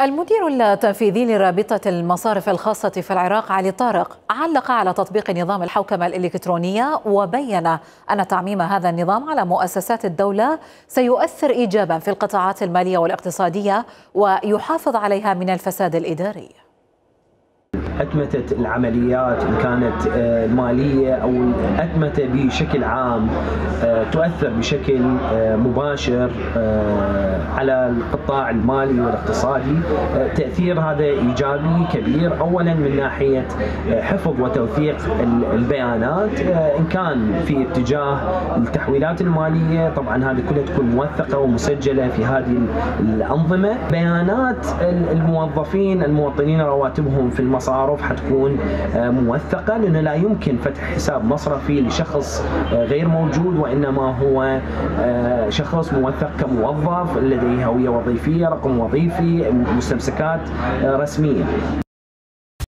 المدير التنفيذي لرابطة المصارف الخاصة في العراق علي طارق علق على تطبيق نظام الحوكمة الإلكترونية وبين أن تعميم هذا النظام على مؤسسات الدولة سيؤثر إيجابا في القطاعات المالية والاقتصادية ويحافظ عليها من الفساد الإداري. أتمتة العمليات إن كانت آه، مالية أو الأتمتة بشكل عام آه، تؤثر بشكل آه، مباشر على القطاع المالي والاقتصادي. تأثير هذا إيجابي كبير. أولا من ناحية حفظ وتوثيق البيانات. إن كان في اتجاه التحويلات المالية طبعا هذه كلها تكون موثقة ومسجلة في هذه الأنظمة. بيانات الموظفين المواطنين رواتبهم في المصارف حتكون موثقة لأنه لا يمكن فتح حساب مصرفي لشخص غير موجود وإنما هو شخص موثق كموظف لديه هوية وظيفية رقم وظيفي مستمسكات رسمية.